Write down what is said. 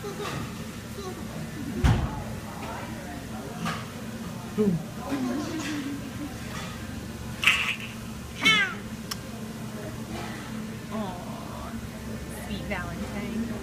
Aww, sweet Valentine.